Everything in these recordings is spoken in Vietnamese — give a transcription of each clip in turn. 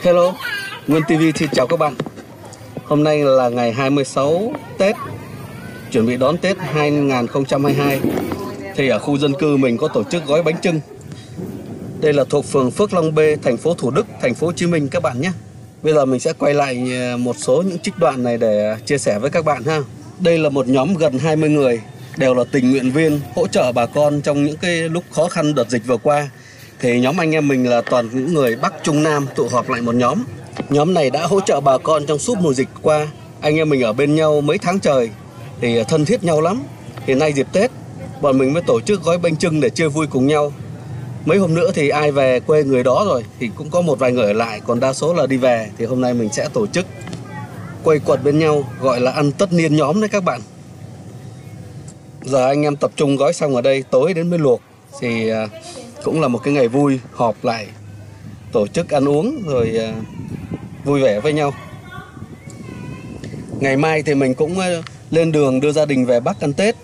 Hello, Nguyên TV xin chào các bạn. Hôm nay là ngày 26 Tết Chuẩn bị đón Tết 2022 Thì ở khu dân cư mình có tổ chức gói bánh trưng Đây là thuộc phường Phước Long B, thành phố Thủ Đức, thành phố Hồ Chí Minh các bạn nhé. Bây giờ mình sẽ quay lại ờ, một số những trích đoạn này để ờ, chia sẻ với các bạn ha. Đây là một nhóm gần 20 người Đều là tình nguyện viên hỗ trợ bà con trong những cái lúc khó khăn đợt dịch vừa qua thì nhóm anh em mình là toàn những người Bắc Trung Nam tụ họp lại một nhóm. Nhóm này đã hỗ trợ bà con trong suốt mùa dịch qua. Anh em mình ở bên nhau mấy tháng trời thì thân thiết nhau lắm. Hiện nay dịp Tết, bọn mình mới tổ chức gói bánh trưng để chơi vui cùng nhau. Mấy hôm nữa thì ai về quê người đó rồi thì cũng có một vài người ở lại, còn đa số là đi về thì hôm nay mình sẽ tổ chức quây quật bên nhau gọi là ăn tất niên nhóm đấy các bạn. Giờ anh em tập trung gói xong ở đây, tối đến mới luộc thì à, cũng là một cái ngày vui họp lại tổ chức ăn uống rồi à, vui vẻ với nhau ngày mai thì mình cũng à, lên đường đưa gia đình về bắc ăn tết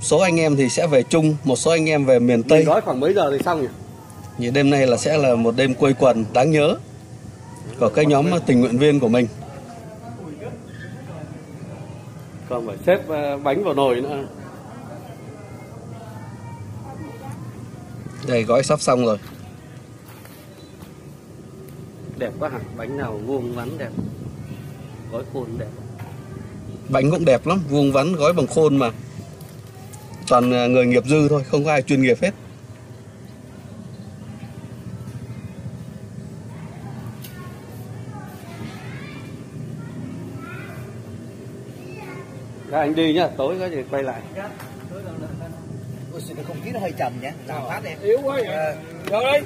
số anh em thì sẽ về chung một số anh em về miền tây Mình gói khoảng mấy giờ thì xong nhỉ? như đêm nay là sẽ là một đêm quây quần đáng nhớ của cái nhóm tình nguyện viên của mình Còn phải xếp ờ, bánh vào nồi nữa. Đây gói sắp xong rồi Đẹp quá hả? Bánh nào vuông vắn đẹp. Gói khôn đẹp. bánh cũng đẹp lắm vuông vắn gói bằng khôn mà toàn à, người nghiệp dư thôi không có ai chuyên nghiệp hết Các anh đi nhá, tối có gì quay lại. Ôi không khí nó hơi trầm nhé làm phát em Yếu quá vậy. Vô đi.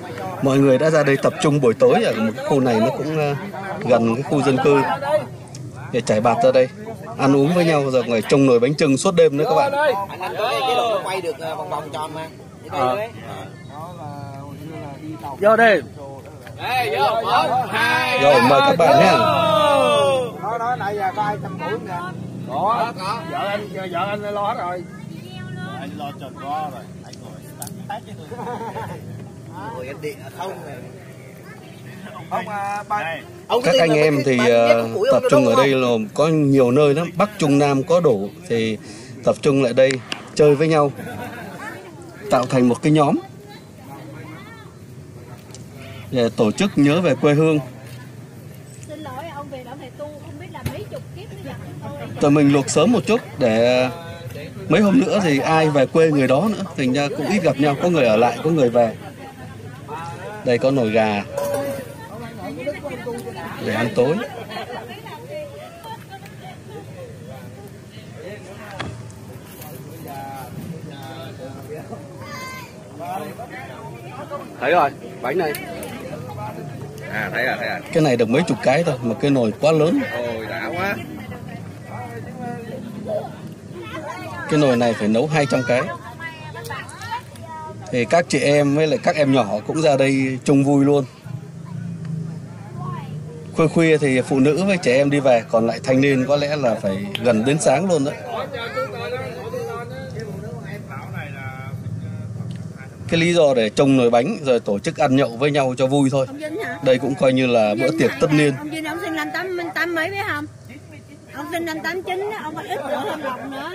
ngoài cho mọi người đã ra đây tập trung buổi tối ở một cái khu này nó cũng à, gần cái khu dân cư để trải bạt ra đây ăn uống với nhau rồi ngồi trông nồi bánh trưng suốt đêm nữa các bạn anh anh có cái nó quay được ờ, vòng vòng tròn mà Cái Ờ. đấy. đó là hồi xưa là đi tàu Vô đi. rồi mời các bạn nhé nói nói nãy giờ có ai chăm mũi nè Có, có. Vợ anh vợ anh lo hết rồi. Rồi. Anh điện không này không à ba ông các tin anh là em thì cái- à, cái củi tập trung ở đây là có nhiều nơi lắm. Bắc trung nam có đủ thì tập trung lại đây chơi với nhau. Tạo thành một cái nhóm. Để tổ chức nhớ về quê hương. Xin lỗi ông về lão thầy tu không biết là mấy chục kiếp nó giặt tôi tụi mình luộc sớm một chút để mấy hôm nữa thì ai về quê người đó nữa thành ra cũng ít gặp nhau có người ở lại có người về đây có nồi gà để ăn tối Thấy rồi, bánh này. À thấy rồi, thấy rồi. cái này được mấy chục cái thôi mà cái nồi quá lớn Ôi đã quá. Cái nồi này phải nấu 200 cái. Thì các chị em với lại các em nhỏ cũng ra đây chung vui luôn. Khuya khuya thì phụ nữ với trẻ em đi về còn lại thanh niên có lẽ là phải gần đến sáng luôn đó cái lý do để trông nồi bánh rồi tổ chức ăn nhậu với nhau cho vui thôi. Đây cũng coi như là bữa tiệc tất niên. Ông Vinh ông sinh năm tám mấy biết không ông sinh năm tám chín ông còn ít nữa hơn lòng nữa.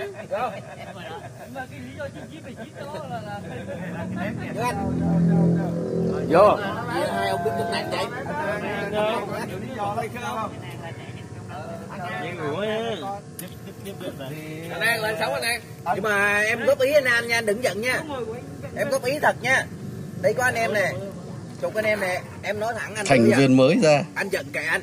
Vô. hai ông biết chụp ảnh vậy anh An lên sống anh An. Nhưng mà em góp ý anh An nha đừng giận nha. Em góp ý thật nha. Đây có anh em nè. Chục anh em nè. Em nói thẳng anh thành viên mới ra. Anh giận kệ anh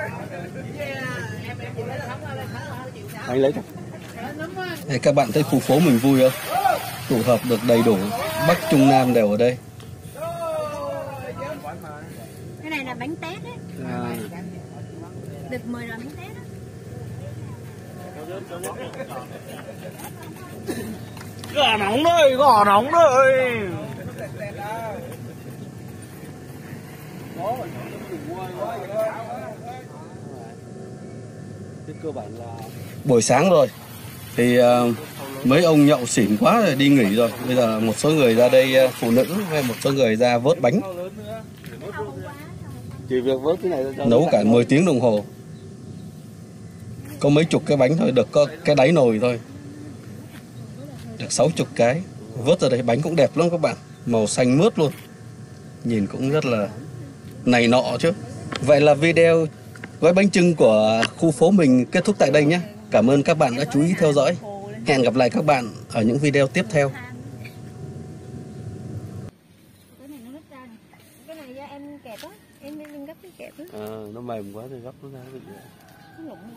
Anh lấy cho. Thì các bạn thấy khu phố mình vui không? Tụ hợp được đầy đủ, Bắc Trung Nam đều ở đây. cái này là bánh tét ấy à, được mời là bánh tét á gò nóng đây gò nóng đây cơ bản là buổi sáng rồi. Thì ờ, mấy ông nhậu xỉn quá rồi đi nghỉ rồi. Bây giờ một số người ra đây ờ, phụ nữ hay một số người ra vớt bánh. Chỉ việc vớt cái này nấu cả 10 tiếng đồng hồ. Có mấy chục cái bánh thôi được có cái đáy nồi thôi. Được sáu chục cái. Vớt ra đây bánh cũng đẹp lắm các bạn. Màu xanh mướt luôn. Nhìn cũng rất là này nọ chứ. Vậy là video gói bánh trưng của khu phố mình kết thúc tại đây nhé. Cảm ơn các bạn đã chú ý theo dõi. Hẹn gặp lại các bạn ở những video tiếp theo. Cái này nó nứt ra này cái này do em kẹp á. Em em gấp cái kẹp á. Ờ, nó mềm quá thì gấp nó ra nó lụng lắm